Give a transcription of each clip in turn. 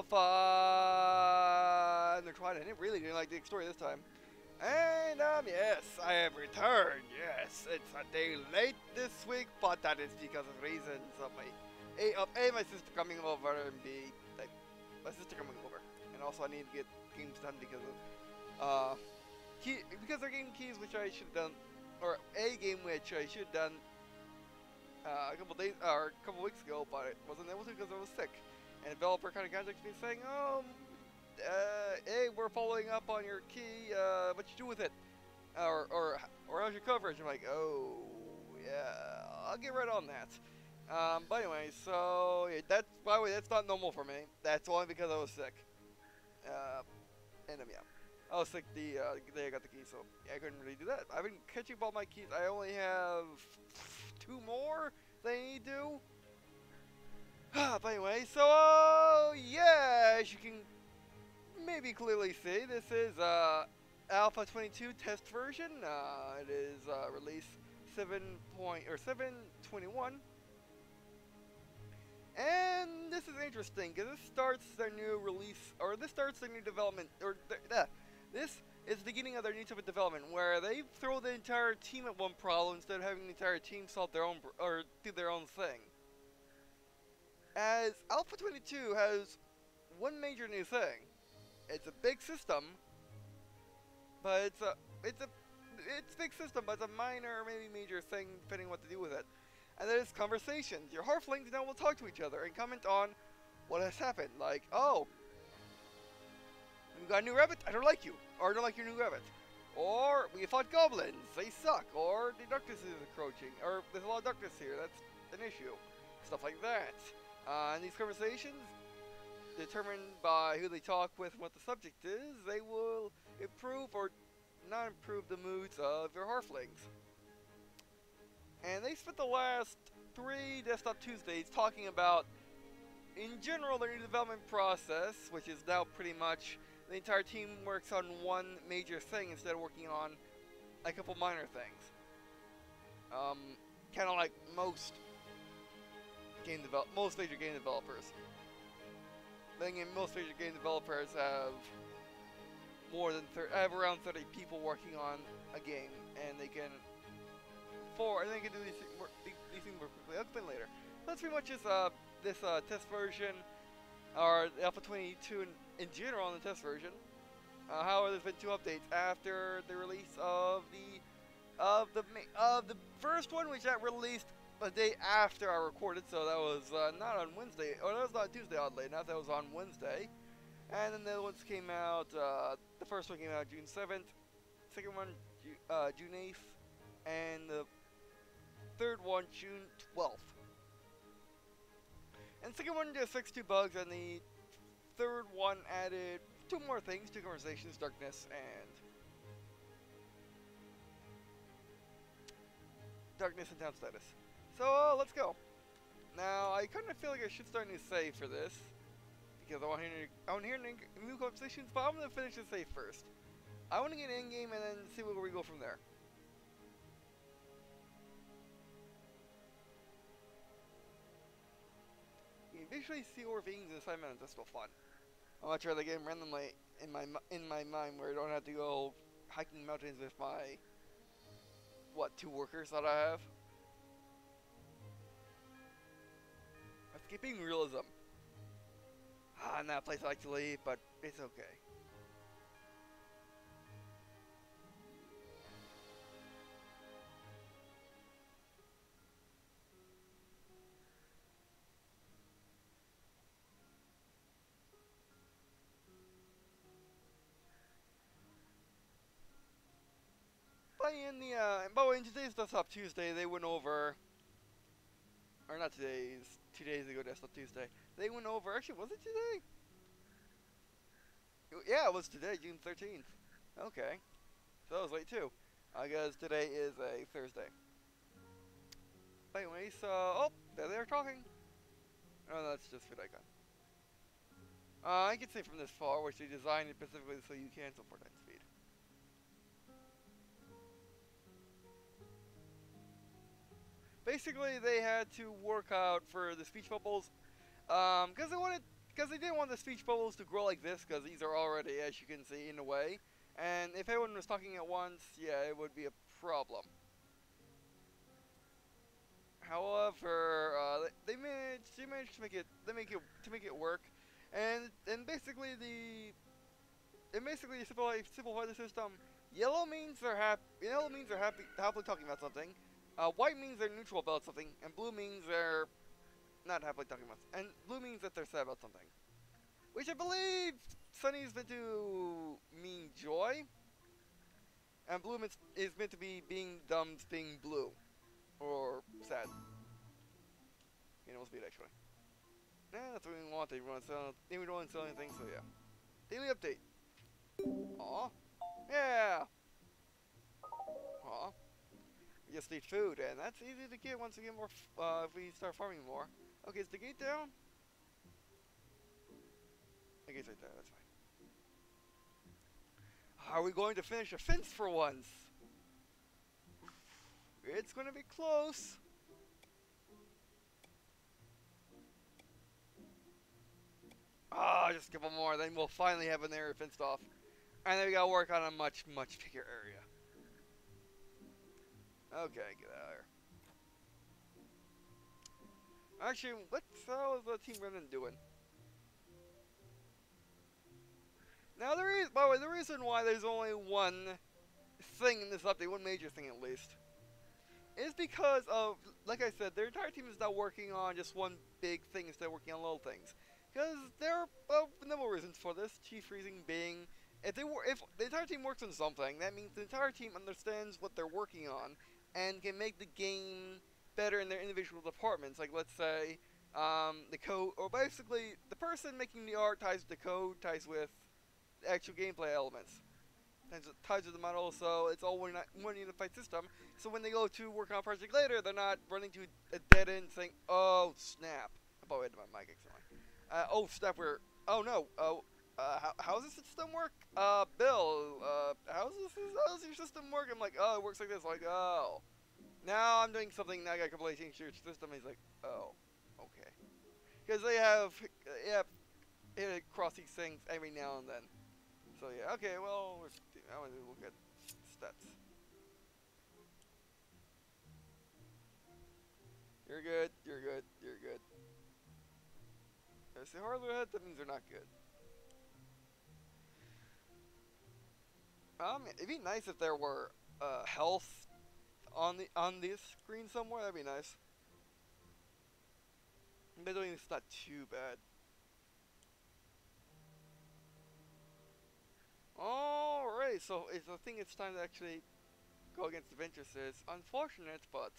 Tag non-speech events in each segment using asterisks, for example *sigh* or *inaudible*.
Alpha! They're trying I didn't really didn't like the story this time. And, um, yes, I have returned, yes. It's a day late this week, but that is because of reasons of my, A, of A, my sister coming over, and B, like, my sister coming over. And also I need to get games done because of, uh, key, because they're getting keys which I should have done, or a game which I should have done uh, a couple days or a couple weeks ago, but it wasn't able to because I was sick. And developer kind of contacted me saying, "Oh, uh, hey, we're following up on your key. Uh, what you do with it? Or or or how's your coverage?" I'm like, "Oh, yeah, I'll get right on that." Um, but anyway, so yeah, that's by the way, that's not normal for me. That's only because I was sick. Uh, and um, yeah. I was sick the uh, day I got the key, so yeah, I couldn't really do that. I've been catching up all my keys. I only have two more that I need to do. *sighs* but anyway, so uh, yeah, as you can maybe clearly see, this is uh, Alpha 22 test version. Uh, it is uh, release 7 point or 721. And this is interesting because this starts their new release, or this starts their new development, or th this is the beginning of their new type of development where they throw the entire team at one problem instead of having the entire team solve their own or do their own thing. As Alpha 22 has one major new thing. It's a big system, but it's a it's a it's a big system, but it's a minor, maybe major thing depending what to do with it. And that is conversations. Your halflings now will talk to each other and comment on what has happened. Like, oh, you got a new rabbit? I don't like you. Or I don't like your new rabbit. Or we fought goblins. They suck. Or the darkness is encroaching. Or there's a lot of darkness here. That's an issue. Stuff like that. Uh, and these conversations, determined by who they talk with and what the subject is, they will improve or not improve the moods of your halflings. And they spent the last three Desktop Tuesdays talking about, in general, their new development process, which is now pretty much the entire team works on one major thing instead of working on a couple minor things. Um, kind of like most game develop most major game developers. Then again, most major game developers have more than have around 30 people working on a game, and they can four, and they can do these, these things more quickly. I'll explain later. That's pretty much just uh, this uh, test version or Alpha 22 in, in general on the test version. Uh, however, there's been two updates after the release of the of the of the first one, which got released a day after I recorded, so that was uh, not on Wednesday, or that was not Tuesday, oddly enough. That was on Wednesday, and then the other ones came out. Uh, the first one came out June 7th, second one uh, June 8th, and the third one June 12th. And second one just fixed two bugs, and the third one added two more things to Conversations, Darkness, and... Darkness and Town Status. So, uh, let's go. Now, I kind of feel like I should start new save for this. Because I want to hear, new conversations, but I'm going to finish the save first. I want to get in-game and then see where we go from there. You can visually see ravines and assignment is still fun. I much rather get randomly in my in my mind where I don't have to go hiking mountains with my what two workers that I have. Escaping realism. Ah, not a place I like to leave, but it's okay. But in the uh, but in today's Desktop Tuesday, they went over, or not today's, two days ago Desktop Tuesday. They went over. Actually, was it today? Yeah, it was today, June thirteenth. Okay, so that was late too. I guess today is a Thursday. But anyway, so oh, there they are talking. Oh, that's just VidIcon. Uh, I can see from this far, which they designed it specifically so you cancel four times Basically, they had to work out for the speech bubbles Um, because they wanted, because they didn't want the speech bubbles to grow like this, because these are already, as you can see, in a way. And if everyone was talking at once, yeah, it would be a problem. However, uh, they managed, they managed to make it, they make it, to make it work, and and basically the, and basically simplify, simplify the system. Yellow means they're happy. Yellow means they're happy, happily talking about something. Uh, white means they're neutral about something, and blue means they're not happily talking about. And blue means that they're sad about something, which I believe Sunny is meant to mean joy, and blue is meant to be being dumb, being blue, or sad. You know, speed actually. Yeah, that's what we want. Everyone sell. We don't want to sell anything, so yeah. Daily update. Aw. Yeah. Aw. Just need food, and that's easy to get once we get more. uh, if we start farming more. Okay, is the gate down? The gate's right there. That's fine. Are we going to finish a fence for once? It's going to be close. Ah, oh, just a couple more, then we'll finally have an area fenced off. And then we gotta work on a much, much bigger area. Okay, get out of here. Actually, what how is the Team Remnant doing? Now, the reason, by the way, the reason why there's only one thing in this update, one major thing at least, is because of, like I said, their entire team is now working on just one big thing instead of working on little things. Because there are well, number reasons for this. Chief reason being, if they were, if the entire team works on something, that means the entire team understands what they're working on and can make the game better in their individual departments. Like let's say um, the code, or basically the person making the art ties with the code, ties with the actual gameplay elements, ties, ties with the model. So it's all one, one unified system. So when they go to work on a project later, they're not running to a dead end saying, "Oh snap!" Probably had my mic. Uh, oh snap! We're oh no! Oh. Uh, how, how does the system work? Uh, Bill, uh, how's this, how does your system work? I'm like, oh, it works like this. Like, oh. Now I'm doing something, now I got completely changed your system. He's like, oh, okay. Because they have, yeah, hit across these things every now and then. So yeah, okay, well, I want to look at stats. You're good, you're good, you're good. If say hardware head, that means they're not good. Um, it'd be nice if there were uh, health on the on this screen somewhere. That'd be nice. But doing it's not too bad. Alright, so it's, I think it's time to actually go against the Ventresses. Unfortunate, but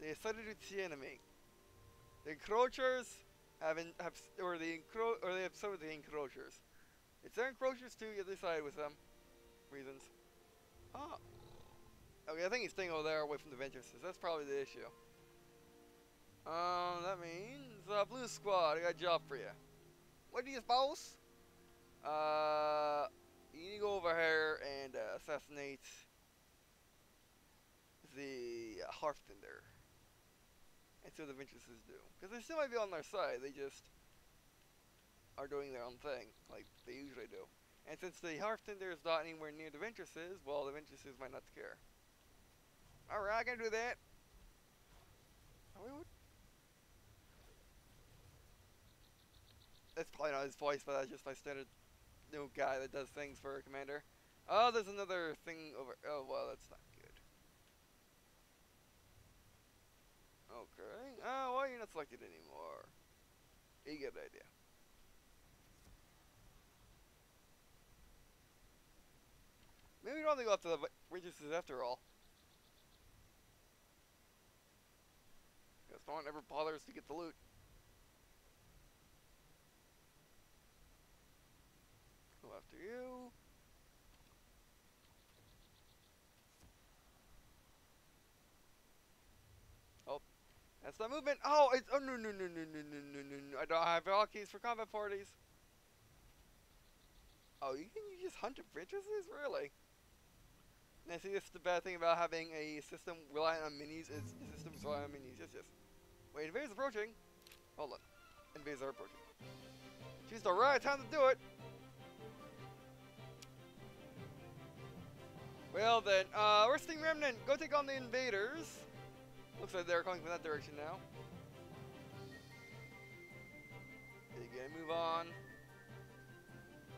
they sided with the enemy. The encroachers have, in, have or the encro or they have some of the encroachers. It's their encroachers too. You decide with them reasons. Oh. Okay, I think he's staying over there away from the Ventresses. That's probably the issue. Um, that means, uh, Blue Squad, I got a job for you. What do you suppose? Uh, you need to go over here and uh, assassinate the uh, Hearthtender. And see what the Ventresses do. Because they still might be on their side, they just are doing their own thing, like they usually do. And since the Hearthtender is not anywhere near the Ventresses, well, the Ventresses might not care. Alright, I can do that. Oh, that's probably not his voice, but that's just my standard new guy that does things for a commander. Oh, there's another thing over. Oh, well, that's not good. Okay. Oh, well, you're not selected anymore. You get the idea. Maybe we don't have to go after the Regencies after all. Because no one ever bothers to get the loot. Go after you. Oh, that's the movement. Oh, it's oh no no no no no no no no no. I don't have all keys for combat parties. Oh, you can you just hunt apprentices, really? And I think that's the bad thing about having a system relying on minis is systems rely on minis. Yes, yes. Wait, invader's approaching. Hold on. invaders are approaching. Choose the right time to do it. Well then, uh, Rusting Remnant, go take on the invaders. Looks like they're coming from that direction now. Okay, again, move on.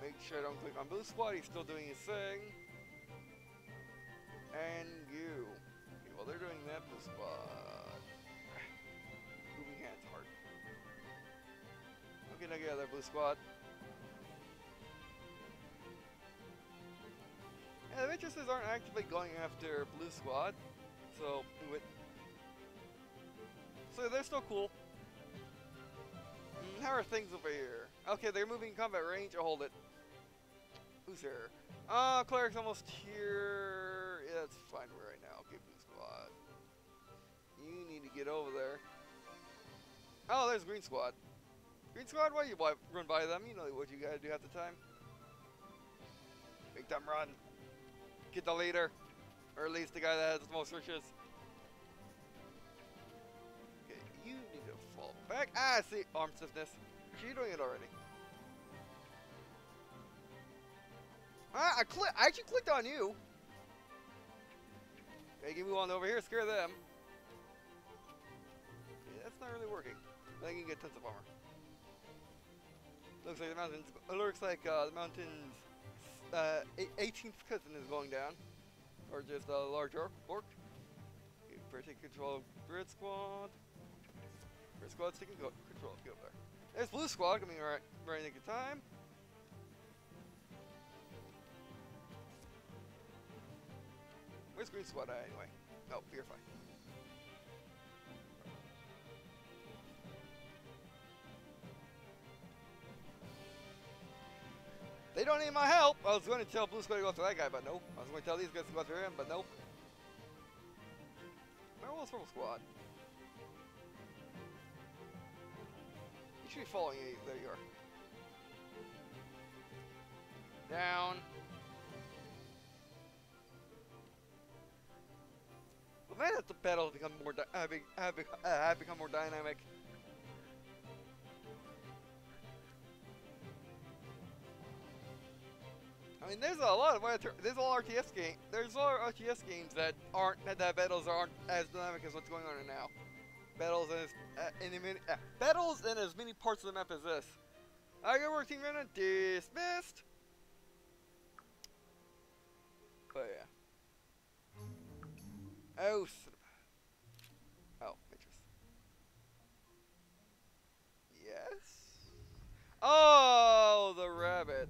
Make sure I don't click on Blue Squad, he's still doing his thing. And you. Okay, while they're doing that, Blue Squad. Moving hands hard. Okay, now get out of there, Blue Squad. Yeah, the Venturesses aren't actively going after Blue Squad, so with so they're still cool. Mm, how are things over here? Okay, they're moving combat range. I'll hold it. Who's here? Uh, cleric's almost here. Yeah, that's fine right now. Okay, Blue Squad. You need to get over there. Oh, there's Green Squad. Green Squad, why you run by them? You know what you gotta do at the time. Make them run. Get the leader. Or at least the guy that has the most riches. Okay, you need to fall back. Ah, see, arm stiffness. You're doing it already. Ah, I, cli I actually clicked on you. Okay, give me one over here, scare them. Okay, that's not really working. I can get tons of armor. Looks like the mountains. It looks like uh, the mountains uh, 18th cousin is going down. Or just a large orc. orc. Take control of Red Squad. Red Squad's taking control. Over there. There's Blue Squad coming right, right in good time. Where's Green Squad at anyway? Oh, you're fine. They don't need my help. I was going to tell Blue Squad to go after that guy, but nope. I was going to tell these guys to go after him, but nope. Where was Purple Squad? You should be following me. There you are. Down. Have to battle to become more have, have, uh, have become more dynamic. I mean, there's a lot of there's a lot of RTS game. There's a lot of RTS games that aren't that battles aren't as dynamic as what's going on right now. Battles in as uh, in many uh, battles in as many parts of the map as this. I got working running dismissed. But yeah. Oh, oh, interest. Yes. Oh, the rabbit.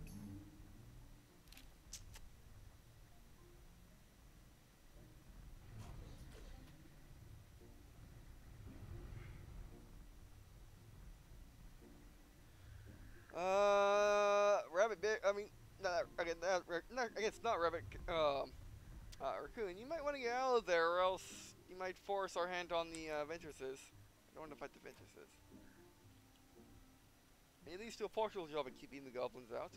Uh, rabbit big. I mean, not. Not, not, I guess not rabbit. Um, uh, raccoon. You might want to get out of there, or else you might force our hand on the uh. I don't want to fight the Venturesses. At least do a partial job of keeping the goblins out.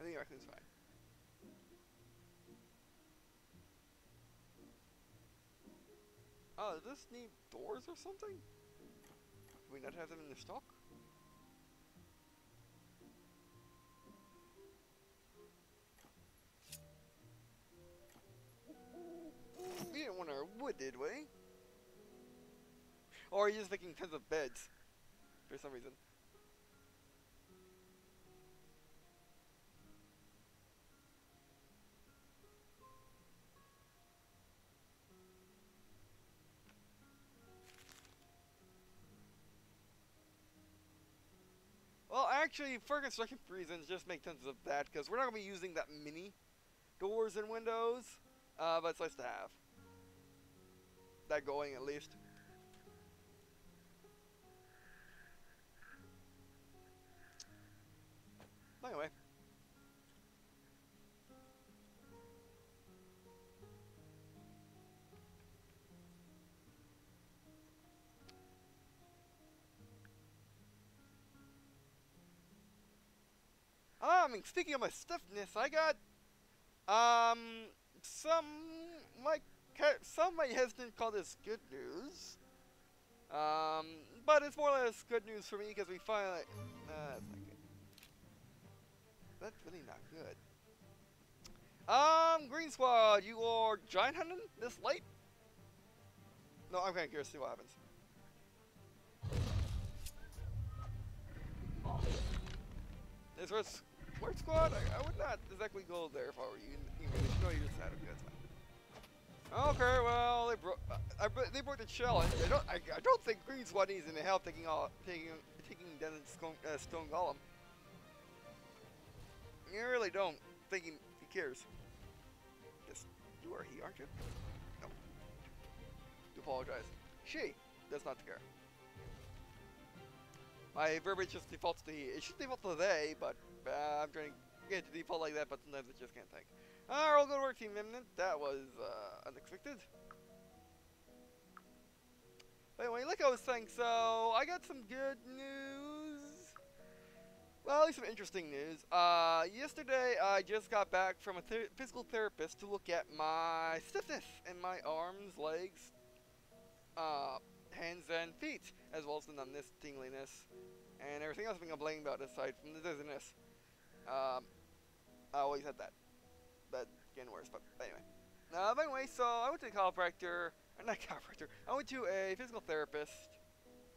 I think raccoon's fine. Oh, does this need doors or something? Do we not have them in the stock? Didn't want our wood, did we? Or are you just making tons of beds? For some reason. Well, actually, for construction reasons, just make tons of that, because we're not going to be using that many doors and windows, uh, but it's nice to have. That going, at least. Anyway. I mean, speaking of my stiffness, I got, um, some, like, some might hesitant call this good news. Um, but it's more or less good news for me because we finally. Uh, that's not good. That's really not good. Um, Green Squad, you are giant hunting this late? No, I'm kind of curious to see what happens. This was Smart Squad? I, I, would not exactly go there if I were you. You, know you just had a good time. Okay, well they broke. Uh, they broke the challenge. I don't. I, I, don't think Green Squad needs any help taking all taking taking down Stone, uh, Stone Golem. You really don't think he, cares. Yes, you are he, aren't you? No. Do apologize. She does not care. My verbiage just defaults to he. It should default to they, but uh, I'm trying to get it to default like that, but sometimes it just can't think. All good work, Team. That was uh, unexpected. Anyway, like I was saying, so I got some good news. Well, at least some interesting news. Uh, yesterday, I just got back from a physical therapist to look at my stiffness in my arms, legs, uh, hands, and feet, as well as the numbness, tingliness, and everything else I'm complaining about aside from the dizziness. Um, I always had that. But getting worse, but anyway. Uh, but anyway, so I went to a chiropractor, or not *laughs* chiropractor, I went to a physical therapist.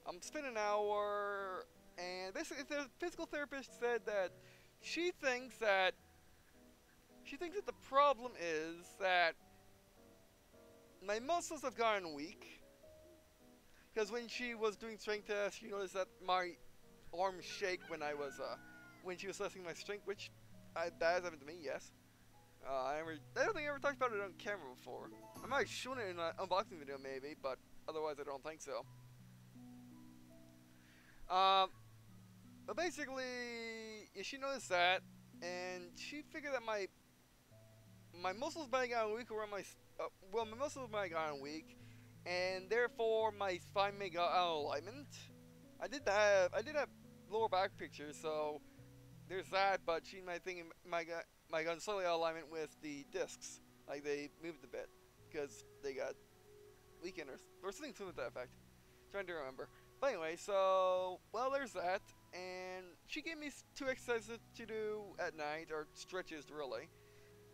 Um, spent an hour, and basically the physical therapist said that she thinks that, she thinks that the problem is that my muscles have gotten weak. Because when she was doing strength tests, she noticed that my arms shake when I was, uh, when she was testing my strength, which I, that has happened to me, yes. Uh, I, never, I don't think I ever talked about it on camera before. I might shown it in an unboxing video maybe, but otherwise I don't think so. Um, but basically, yeah, she noticed that, and she figured that my my muscles might have gotten weak around my uh, well, my muscles might have gotten weak, and therefore my spine may got out of alignment. I did have I did have lower back pictures, so there's that. But she might think my gun my gun slightly out of alignment with the discs, like they moved a bit because they got weakened or, or something to that effect. Trying to remember. But anyway, so well, there's that, and she gave me two exercises to do at night, or stretches really,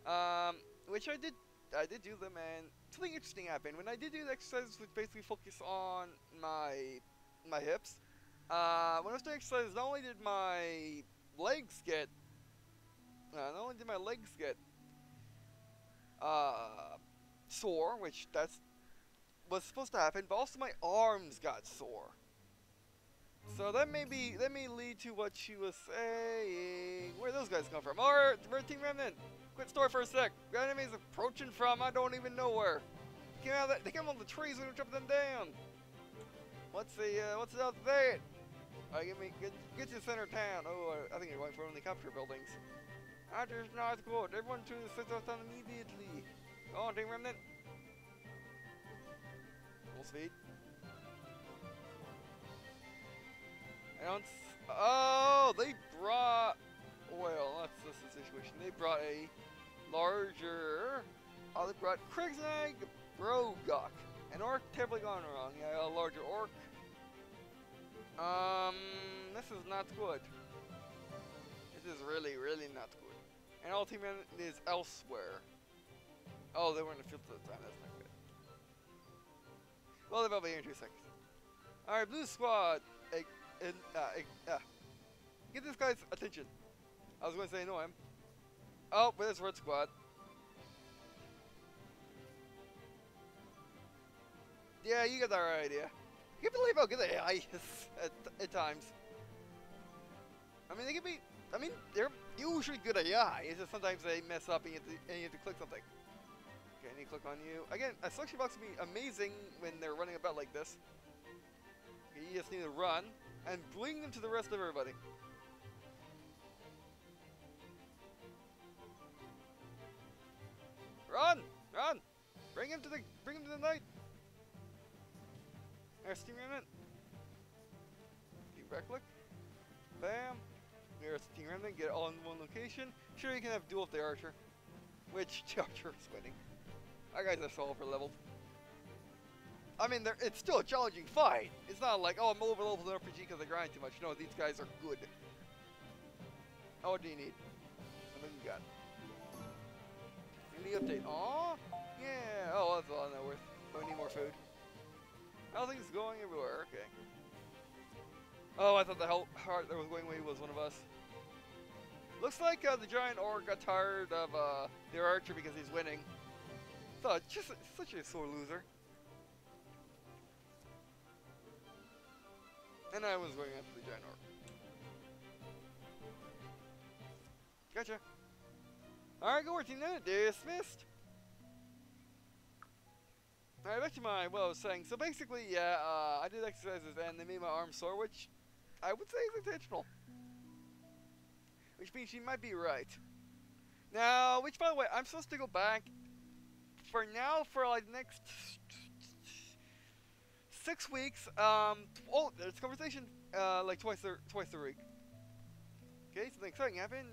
um, which I did. I did do them, and something interesting happened when I did do the exercises, which basically focus on my my hips. Uh, when I was doing exercises, not only did my legs get, uh, not only did my legs get uh, sore, which that's was supposed to happen, but also my arms got sore. So that may be that may lead to what she was saying. Where those guys come from? Alright, Red Team Remnant. Quit story for a sec. Got enemies approaching from I don't even know where. Came out that, they came on the trees and jump them down. What's the uh, what's up there? Uh, get me get get to the center of town. Oh, uh, I think you're going for one of the capture buildings. Is not good. Everyone to the center of immediately. Oh, Team Remnant. Full speed. And oh, they brought. Well, that's, that's the situation. They brought a larger. Oh, they brought Krigzag Brogok. An orc terribly gone wrong. Yeah, a larger orc. Um, this is not good. This is really, really not good. And all team is elsewhere. Oh, they were in the field at the time. That's not good. Well, they'll be here in two seconds. Alright, blue squad. Uh, uh, get this guy's attention. I was going to say no him. Oh, but it's red squad. Yeah, you got the right idea. You can believe how good the AI is at, at times. I mean, they can be. I mean, they're usually good AI. It's just sometimes they mess up and you have to, and you have to click something. Okay, I need to click on you. Again, a selection box would be amazing when they're running about like this. Okay, you just need to run and bring them to the rest of everybody. Run! Run! Bring him to the bring him to the night. There's Team Remnant. Team back look. Bam. There's Team Remnant. Get it all in one location. Sure, you can have duel with the Archer. Which *laughs* the Archer is winning. Our guys are so overleveled. I mean, it's still a challenging fight. It's not like, oh, I'm over leveled in RPG because I grind too much. No, these guys are good. Oh, what do you need? What do you got? Any update? Aw, yeah. Oh, that's all not worth. We need more food. How things going everywhere? Okay. Oh, I thought the heart that was going away was one of us. Looks like uh, the giant orc got tired of uh, their archer because he's winning. Thought just such a sore loser. And I was going after the giant orc. Gotcha. Alright, go 14 minute dismissed. Alright, back to my, what I was saying. So basically, yeah, uh, I did exercises and they made my arm sore, which I would say is intentional. Which means she might be right. Now, which by the way, I'm supposed to go back for now for like the next six weeks. Um, oh, there's conversation uh, like twice a twice a week. Okay, something exciting happened.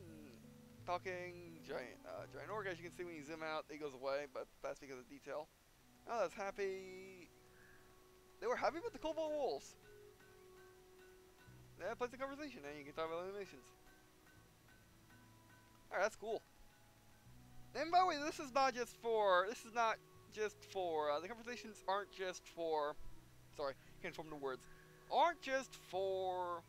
Talking giant uh, giant orc. As you can see when you zoom out, it goes away, but that's because of detail. Oh, that's happy. They were happy with the Cobalt Wolves. Yeah, plays the conversation, and you can talk about animations. Alright, that's cool. And by the way, this is not just for, this is not just for, uh, the conversations aren't just for, sorry, can't form the words, aren't just for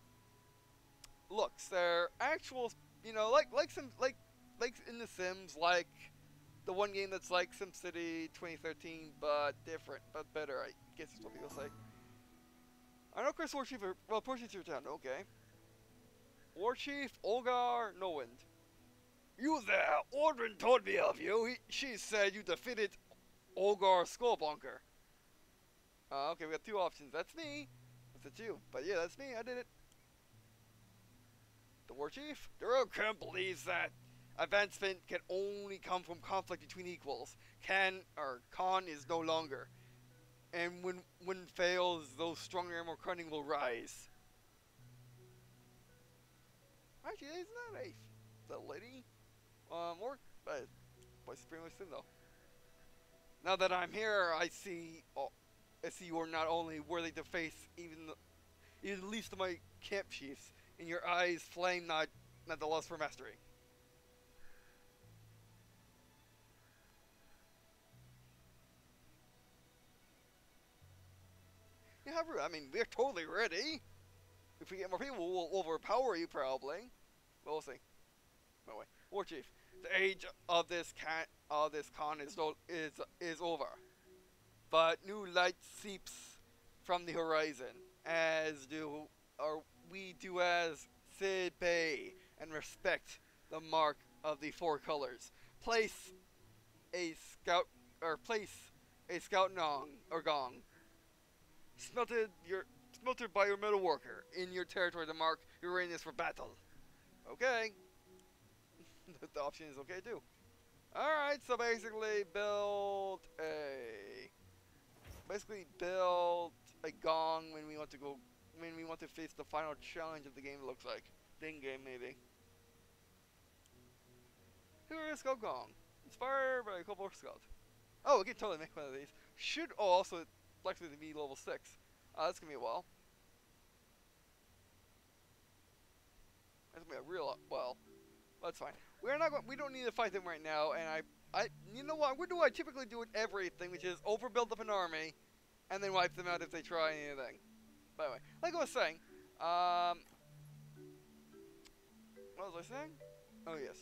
looks. They're actual, you know, like, like some, like, like in The Sims, like the one game that's like SimCity 2013, but different, but better, I guess is what people say. I know Chris Warchief, well, Portuguese your town, okay. Warchief, Olgar, Nowind. You there, Ordrin told me of you. He, she said you defeated Olgar Skullbunker. Uh, okay, we got two options. That's me. That's you. But yeah, that's me. I did it. The war chief? Duro can't believe that. Advancement can only come from conflict between equals. Can or Khan is no longer. And when when fails, those stronger and more cunning will rise. Actually, isn't that a that lady? Um, or but is pretty thin though. Now that I'm here, I see. Oh, I see you are not only worthy to face even the, even the least of my camp chiefs. In your eyes, flame not not the lust for mastery. Yeah, I mean, we're totally ready. If we get more people, we'll overpower you probably. But we'll see. Anyway, War Chief, the age of this can of this con is is is over. But new light seeps from the horizon, as do or we do as Sid Bay and respect the mark of the four colors. Place a scout or place a scout nong or gong. Smelted your smelted by your metal worker in your territory to mark readiness for battle. Okay. *laughs* the option is okay too. Alright, so basically build a basically build a gong when we want to go when we want to face the final challenge of the game looks like. Ding game maybe. Here is Go Gong. Inspired by a Cobalt Scout. Oh, we can totally make one of these. Should oh, also likely to be level 6. Uh, that's gonna be a while. That's gonna be a real well. That's fine. We're not. We don't need to fight them right now. And I, I, you know what? What do I typically do with everything, which is overbuild up an army, and then wipe them out if they try anything. By the way, like I was saying, um, what was I saying? Oh yes.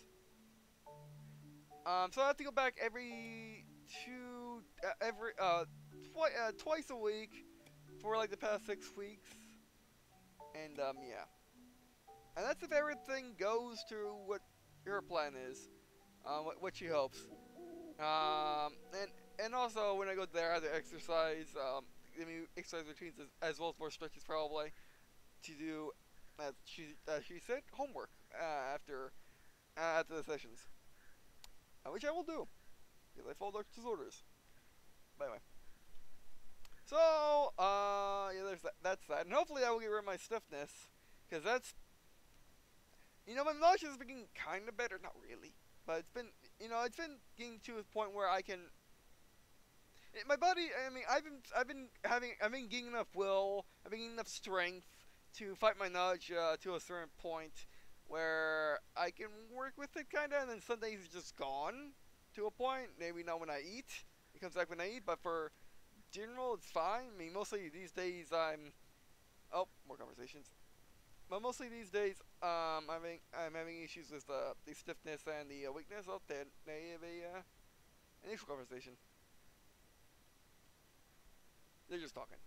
Um, so I have to go back every two, uh, every uh, twi uh, twice a week for like the past six weeks, and um, yeah. And that's if everything goes to what your plan is, uh, what, what she hopes. Um, and and also when I go there, I have to exercise, um, give me exercise routines as, as well as more stretches probably to do, as she uh, she said, homework uh, after uh, after the sessions, uh, which I will do because I follow Doctor's orders. By the way. So, uh, yeah, there's that. That's that. And hopefully I will get rid of my stiffness. Because that's you know, my nausea is getting kind of better. Not really. But it's been, you know, it's been getting to a point where I can... my body. I mean, I've been, I've been having, I've been gaining enough will, I've been gaining enough strength to fight my nudge uh, to a certain point where I can work with it kind of, and then some days it's just gone to a point. Maybe not when I eat. It comes back when I eat, but for general, it's fine. I mean, mostly these days I'm. Oh, more conversations. But mostly these days, um, I'm having I'm having issues with uh, the stiffness and the uh, weakness. of have a uh, initial conversation. They're just talking.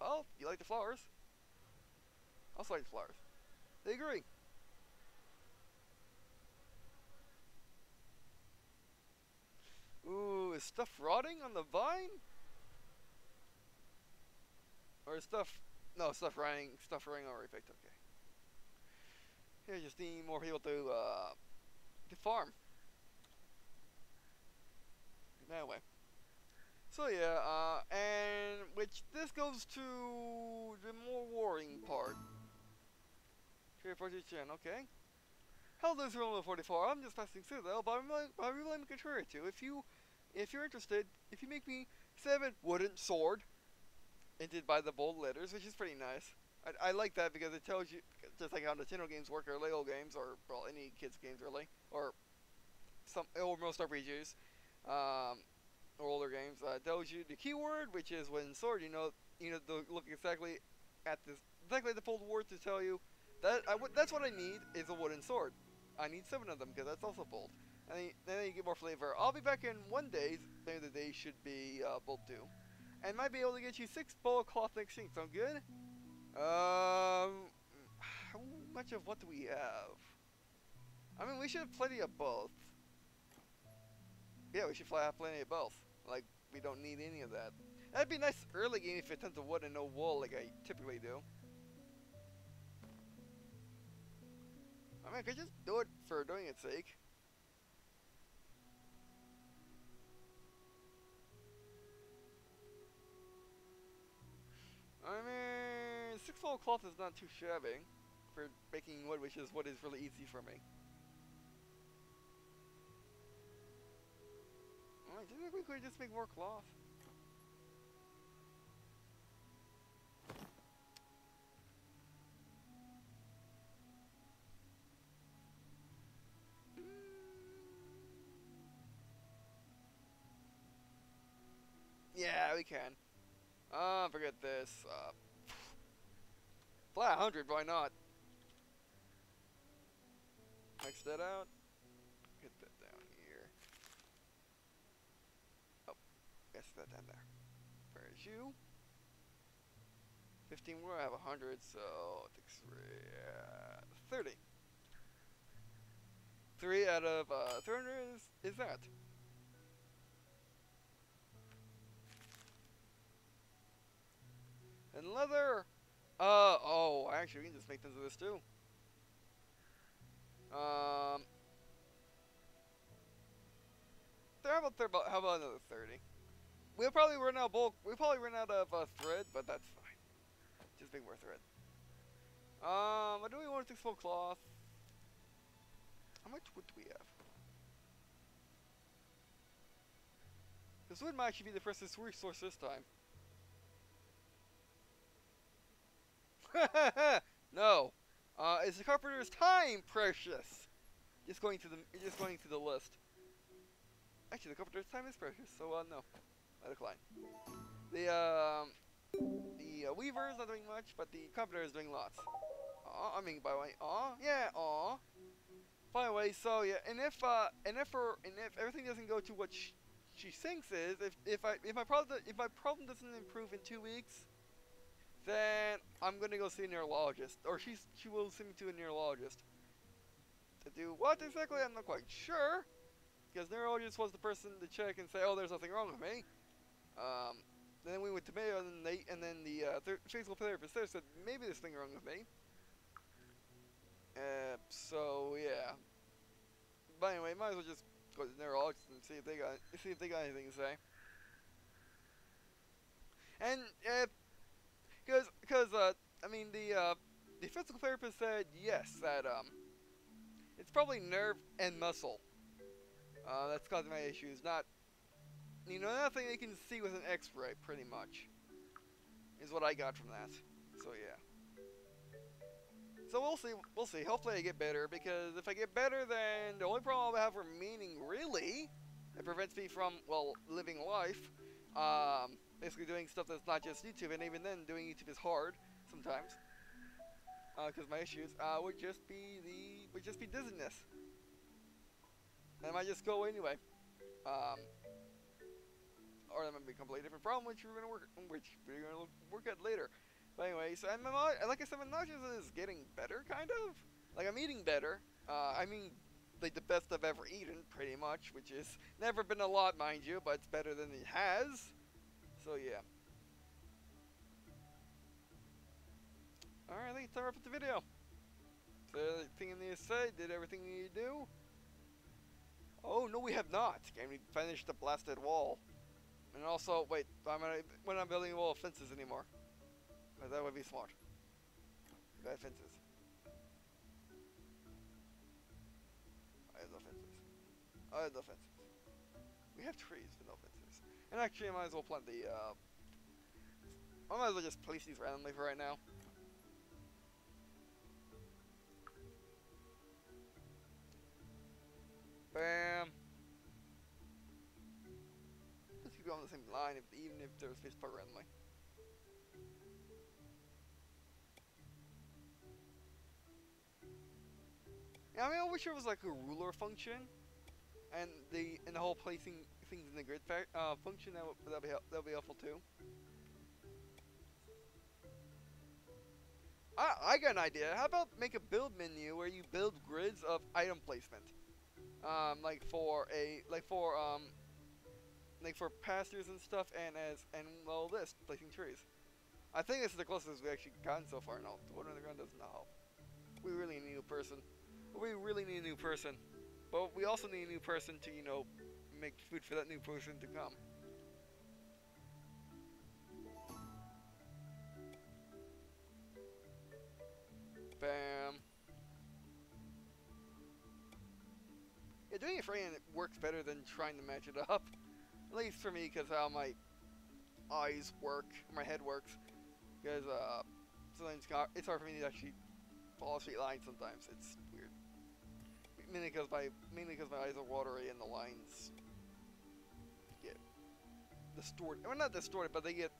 Oh, you like the flowers? Also like the flowers. They agree. Ooh, is stuff rotting on the vine? Or stuff... No, stuff rotting, stuff rotting already picked, okay. Here, just need more people to, uh, to farm. That way. So yeah, uh, and which this goes to the more worrying part. Trade Project Gen, okay. Hell, there's room 44. I'm just passing through though, but I really am contrary to. If you, if you're interested, if you make me seven wooden sword, hinted by the bold letters, which is pretty nice. I, I like that because it tells you, just like how Nintendo games work or Lego games or well any kids games really, or some or most RPGs. Um, or older games, uh, tells you the keyword, which is when sword. You know, you know, the, look exactly at this, exactly the bold word to tell you that I that's what I need is a wooden sword. I need seven of them because that's also bold. And then, then you get more flavor. I'll be back in one day. Maybe the day should be uh, bold two, and might be able to get you six of cloth exchange. Sound good? Um, how much of what do we have? I mean, we should have plenty of both. Yeah, we should have plenty of both. Like, we don't need any of that. That'd be nice early game if it tons of wood and no wool like I typically do. I mean, I could just do it for doing its sake. Six-fold cloth is not too shabby for making wood, which is what is really easy for me. You think we could just make more cloth? Yeah, we can. Uh, forget this. Uh, fly 100, why not? Max that out. Get that down here. Oh, yes, that down there. Where's you? 15 more, I have 100, so uh, 30. 3 out of uh, 300 is, is that. And leather! Uh, oh, actually, we can just make tons of this too. Um, how about, how about another 30? We'll probably run out bulk. We'll probably run out of uh, thread, but that's fine. Just make more thread. Um, what do we want to explode cloth? How much wood do we have? This wood might actually be the first resource this time. *laughs* no. Uh, is the carpenter's time precious? Just going to the just going to the list. Actually, the carpenter's time is precious, so uh, no, I decline. The um, the uh, weaver is not doing much, but the carpenter is doing lots. Aw, I mean, by the way, aw, yeah, aw. By the way, so yeah, and if uh, and if her, and if everything doesn't go to what she, she thinks is, if if I if my problem if my problem doesn't improve in two weeks, then I'm gonna go see a neurologist, or she's she will send me to a neurologist. To do what exactly? I'm not quite sure, because neurologist was the person to check and say, oh, there's nothing wrong with me. Um, then we went to Mayo, and then they, and then the uh, th physical therapist there said maybe there's something wrong with me. Uh, so yeah. But anyway, might as well just go to the neurologist and see if they got see if they got anything to say. And uh, because, because, uh, I mean, the, uh, the physical therapist said yes, that, um, it's probably nerve and muscle. Uh, that's causing my issues. Not, you know, nothing they can see with an X-ray, pretty much, is what I got from that. So yeah. So we'll see. We'll see. Hopefully I get better because if I get better, then the only problem I have remaining, really, that prevents me from well living life, um, basically doing stuff that's not just YouTube, and even then, doing YouTube is hard sometimes because uh, my issues uh, would just be the would just be dizziness, and I might just go anyway. Um, or that might be a completely different problem, which we're gonna work, which we're gonna work at later. But anyway, so I'm like I said, my nausea is getting better, kind of. Like I'm eating better. Uh, I mean, like the best I've ever eaten, pretty much, which is never been a lot, mind you, but it's better than it has. So yeah. Alright, I think it's time to wrap up the video. So, everything need to say, did everything you need to do. Oh, no we have not. Can we finish the blasted wall? And also, wait, I'm gonna, we're not building wall fences anymore. But that would be smart. Bad fences. I have no fences. I no fences. We have trees. And actually, I might as well plant the, uh... I might as well just place these randomly for right now. Bam. Let's keep going the same line, if, even if there's space part randomly. Yeah, I mean, I wish there was like a ruler function, and the and the whole placing things in the grid uh, function that would that be that would be helpful too. I I got an idea. How about make a build menu where you build grids of item placement? um, like for a like for um like for pastures and stuff and as and well this placing trees. I think this is the closest we've actually gotten so far. No, the water on the ground does not help. We really need a new person. We really need a new person. But we also need a new person to, you know, make food for that new person to come. Bam. Yeah, doing it Ian works better than trying to match it up. *laughs* At least for me, because how my eyes work, my head works. Because uh, sometimes it's hard for me to actually follow straight lines sometimes. It's weird. Mainly because my mainly because my eyes are watery and the lines distorted. Well, not distorted, but they get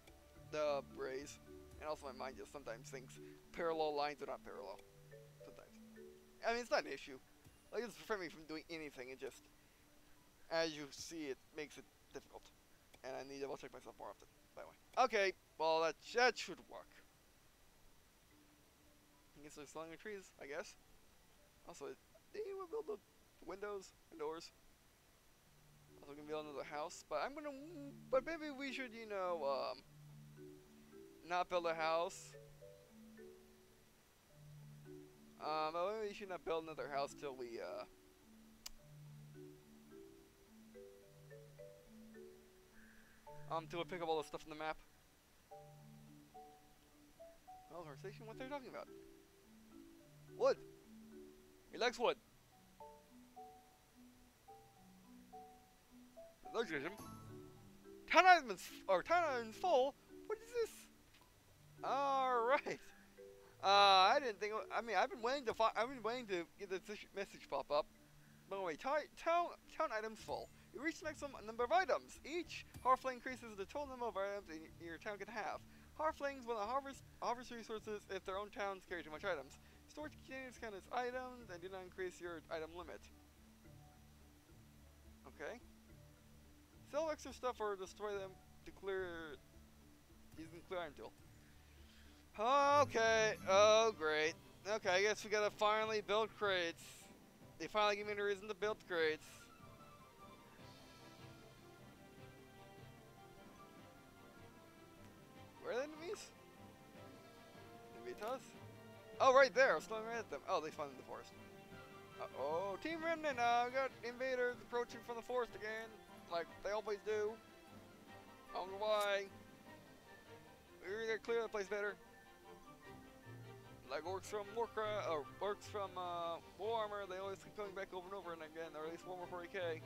the rays. And also my mind just sometimes thinks parallel lines are not parallel. Sometimes. I mean, it's not an issue. Like, it's prevent me from doing anything, it just, as you see, it makes it difficult. And I need to double check myself more often, by the way. Okay, well, that, that should work. I guess there's longer trees, I guess. Also, want to build the windows and doors? Also, gonna build another house, but I'm gonna, but maybe we should, you know, um, not build a house um, well, maybe we should not build another house till we, uh... Um, till we pick up all the stuff in the map. Conversation? What they're talking about? Wood! He likes wood. Town Island's, or Town Island's full? What is this? Alright. Uh, I didn't think. I mean, I've been waiting to. I've been waiting to get this message pop up. By the way, town town items full. You reach the maximum number of items. Each halfling increases the total number of items in your town can have. Halflings will harvest harvest resources if their own towns carry too much items. Storage containers count as items and do not increase your item limit. Okay. Sell extra stuff or destroy them to clear using clear tool. Okay. Oh, great. Okay, I guess we gotta finally build crates. They finally give me a reason to build crates. Where are the enemies? us? Oh, right there. I was looking right at them. Oh, they found in the forest. Uh oh, Team Remnant! Uh, we got invaders approaching from the forest again, like they always do. I don't know why. gotta clear the place better. Like orcs from Warcraft, uh, or orcs from uh, Warhammer, they always keep coming back over and over and again, or at least Warhammer 40k.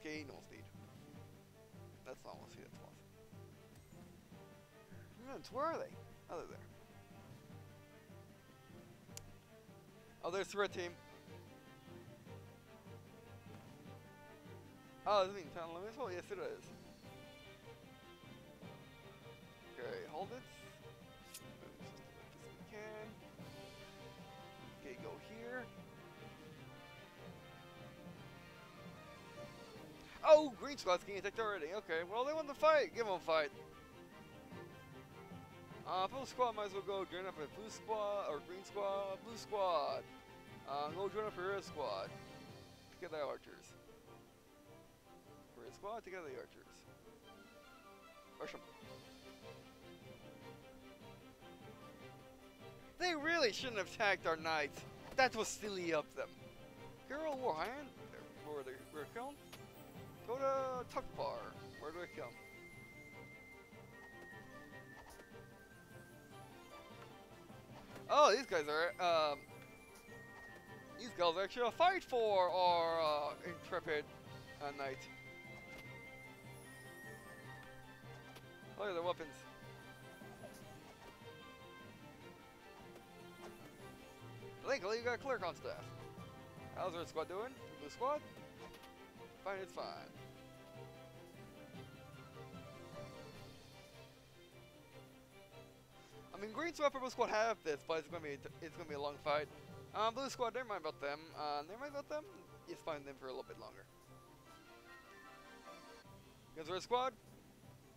Okay, no speed. That's not normal speed, that's awesome. Where are they? Oh, they're there. Oh, there's the red team. Oh, does it town limits? Oh, yes, it is. Okay, hold it. Can. Okay, go here. Oh, green squad's getting attacked already. Okay, well, they want to fight. Give them a fight. Uh, blue squad might as well go join up a blue squad, or green squad, blue squad. Uh, go join up a red squad. Get that archers. Squad, to get the archers. Rush 'em. They really shouldn't have attacked our knights. That was silly of them. Girl Warhand, where are they were killed. Go to Tukbar. Where do I kill? Oh, these guys are, um, these guys are actually a fight for our uh, intrepid uh, knight. Look at their weapons. Legally, you got clerk on staff. How's our squad doing? Blue squad? Fine, it's fine. I mean, green squad, purple squad have this, but it's gonna be it's gonna be a long fight. Um, blue squad, never mind about them. Uh, never mind about them. It's fine them for a little bit longer. Guys, red squad.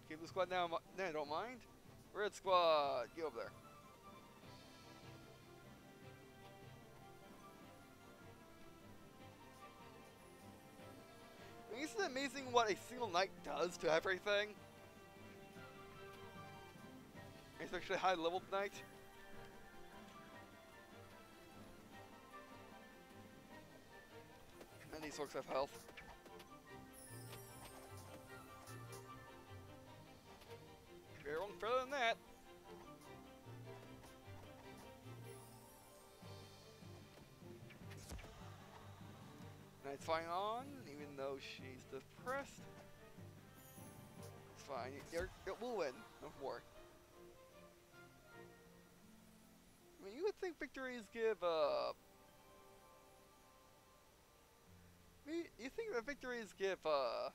Keep the squad now. No, don't mind. Red squad, get over there. Isn't it amazing what a single knight does to everything? Especially high level knight. And these folks have health. One further than that. Knight's flying on, even though she's depressed. It's fine. You're, it will win. Don't worry. I mean, you would think victories give, uh... You think that victories give, uh...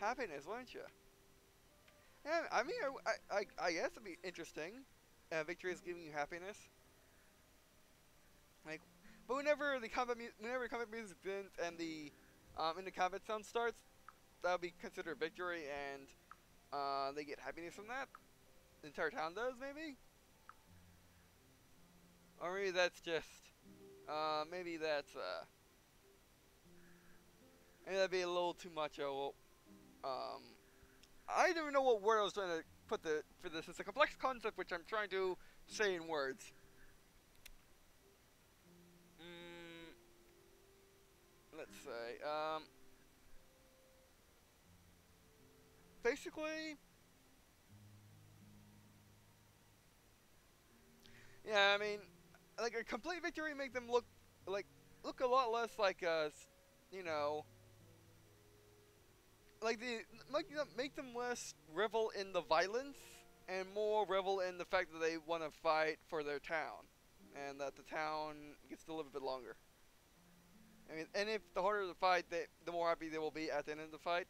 Happiness, wouldn't you? Yeah, I mean, I, I, I guess it'd be interesting. Uh, is giving you happiness. Like, but whenever the combat, mu- whenever combat music ends and the, um, and the combat sound starts, that'll be considered victory, and, uh, they get happiness from that. The entire town does, maybe. Or maybe that's just, uh, maybe that's, uh, maybe that'd be a little too much of, um, I don't even know what word I was trying to put the for this. It's a complex concept which I'm trying to say in words. Mm, let's say, um, basically, yeah. I mean, like a complete victory make them look like look a lot less like us, you know like the make them make them less revel in the violence and more revel in the fact that they want to fight for their town and that the town gets to live a bit longer. I mean, and if the harder the fight, they, the more happy they will be at the end of the fight.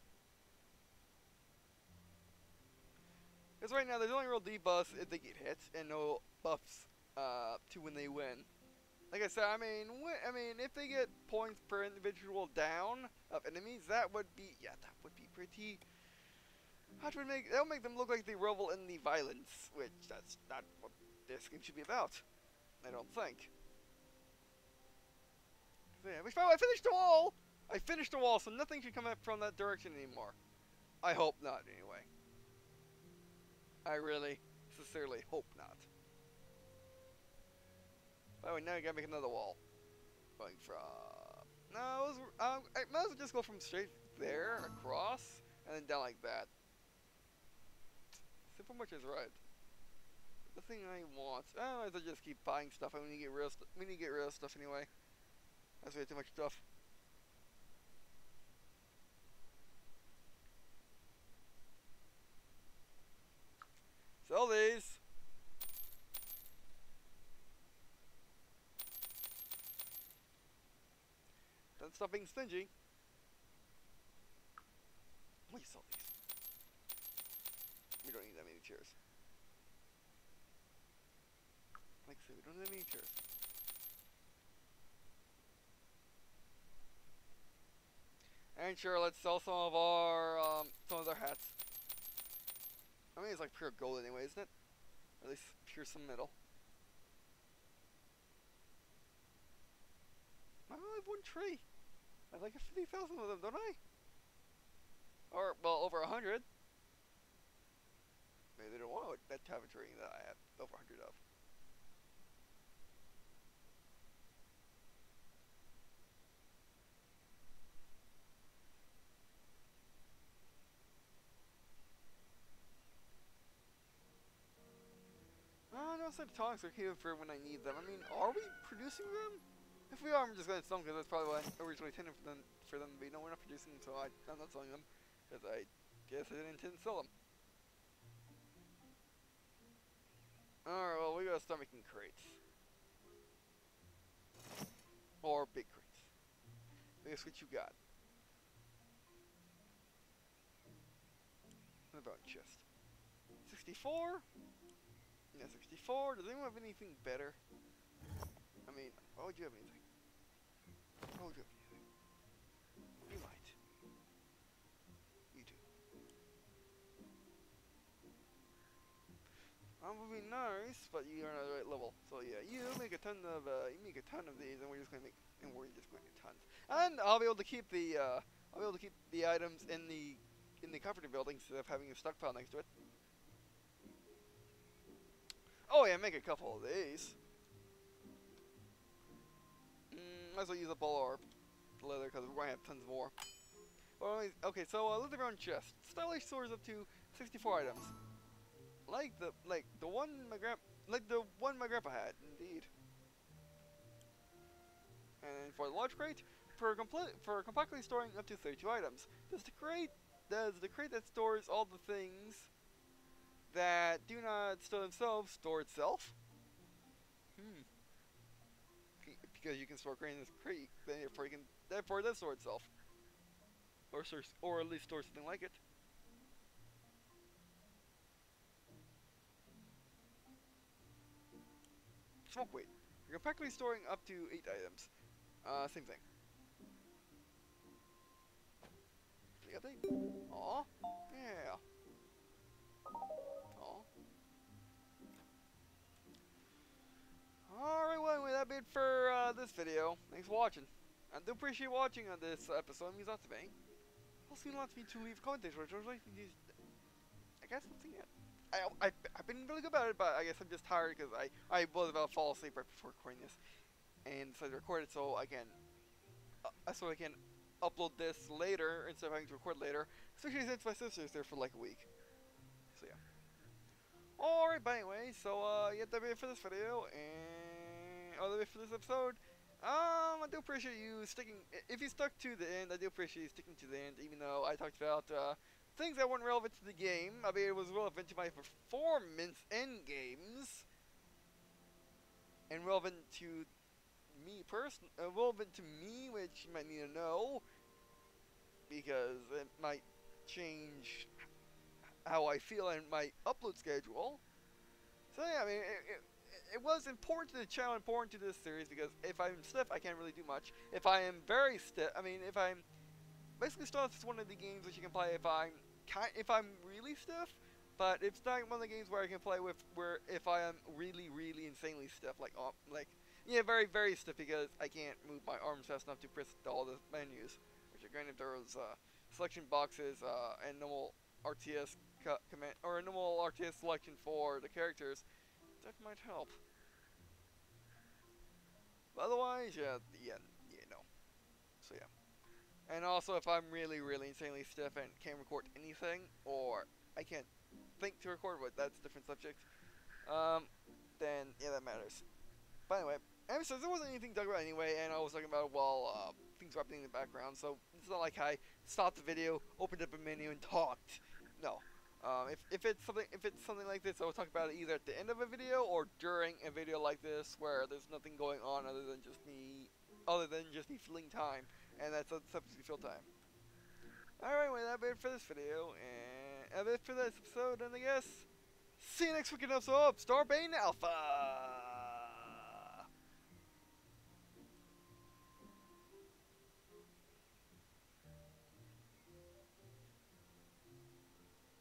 Because right now, there's only real debuffs if they get hit, and no buffs uh, to when they win. Like I said, I mean, I mean, if they get points per individual down of enemies, that would be, yeah, that would be pretty. That would make that would make them look like they revel in the violence, which that's not what this game should be about. I don't think. So yeah, which by the way, I finished the wall. I finished the wall, so nothing should come up from that direction anymore. I hope not, anyway. I really, sincerely hope not. By the way, now you gotta make another wall. Going from... No, it was, um, I might as well just go from straight there, across, and then down like that. So much is right. The thing I want. Oh, I just keep buying stuff. I need to get rid of we need to get rid of stuff anyway. That's way too much stuff. Sell these. Don't stop being stingy. Chairs. Like I said, we don't that many chairs. And sure, let's sell some of our um, some of their hats. I mean, it's like pure gold anyway, isn't it? Or at least pure some metal. I only have one tree. I have like 50,000 of them, don't I? Or, well, over a 100. Maybe they don't want that type of tree that I have over a 100 of. No set of are here for when I need them. I mean, are we producing them? If we are, I'm just going to sell them because that's probably what I originally intended for them, for them to be. No, we're not producing them, so I, I'm not selling them. Because I guess I didn't intend to sell them. Alright, well, we gotta start making crates. Or big crates. Guess what you got? What about chest? 64? Yeah, 64. Does anyone have anything better? I mean, why would you have anything? Why would you have I'm gonna be nice, but you're not the right level. So yeah, you make a ton of uh, you make a ton of these, and we're just gonna make and we're just to make tons. And I'll be able to keep the uh, I'll be able to keep the items in the in the comforting building instead of having a stockpile next to it. Oh yeah, make a couple of these. Mm, might as well use up all our leather because we're to have tons more. Well, okay, so uh, leather bound chest. Stylish soars up to 64 items. Like the like the one my grand like the one my grandpa had, indeed. And for the large crate, for complete for compactly storing up to 32 items. Does the crate does the crate that stores all the things that do not store themselves store itself? Hmm. Because you can store grain in this crate, then you can, therefore it does store itself. Or, or at least store something like it. Smoke weight. You're compactly storing up to 8 items. Uh, same thing. The update? Aw. Yeah. Alright, well, anyway, that bit for uh, this video. Thanks for watching. I do appreciate watching on this episode. It means lots to me. Also lots to me to leave comments, which like I got something yet. I, I, I've been really good about it, but I guess I'm just tired because I, I was about to fall asleep right before recording this. And decided to record it so I can, uh, so I can upload this later instead of having to record later. Especially since my sister's there for like a week. So yeah. Alright, but anyway, so uh, yeah, that'll be it for this video, and all the way for this episode. Um, I do appreciate you sticking. If you stuck to the end, I do appreciate you sticking to the end, even though I talked about uh, things that weren't relevant to the game. I mean, it was relevant to my performance in games, and relevant to me person, uh, relevant to me, which you might need to know, because it might change how I feel and my upload schedule. So yeah, I mean, it, it, it was important to the channel, important to this series, because if I'm stiff, I can't really do much. If I am very stiff, I mean, if I'm... Basically, Stonehearth is one of the games that you can play if I'm if I'm really stiff, but it's not one of the games where I can play with where if I am really, really insanely stiff, like, um, like, yeah, very, very stiff because I can't move my arms fast enough to press all the menus. Which are granted there was uh, selection boxes uh, and normal RTS command or a normal RTS selection for the characters that might help. But otherwise, yeah. So yeah. And also, if I'm really, really insanely stiff and can't record anything, or I can't think to record, but that's different subjects, um, then yeah, that matters. But anyway, and there wasn't anything to talk about anyway, and I was talking about, well, uh, things were happening in the background, so it's not like I stopped the video, opened up a menu, and talked. No. Um, if, if it's something if it's something like this, I will talk about it either at the end of a video or during a video like this, where there's nothing going on other than just me, other than just me filling time and that's a substitute fill time. Alright, well that's it for this video, and that's it for this episode, and I guess, see you next week in episode of Stonehearth Alpha!